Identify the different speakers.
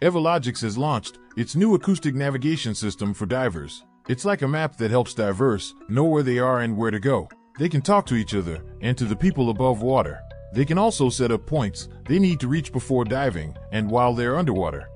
Speaker 1: Evologics has launched its new acoustic navigation system for divers. It's like a map that helps divers know where they are and where to go. They can talk to each other and to the people above water. They can also set up points they need to reach before diving and while they're underwater.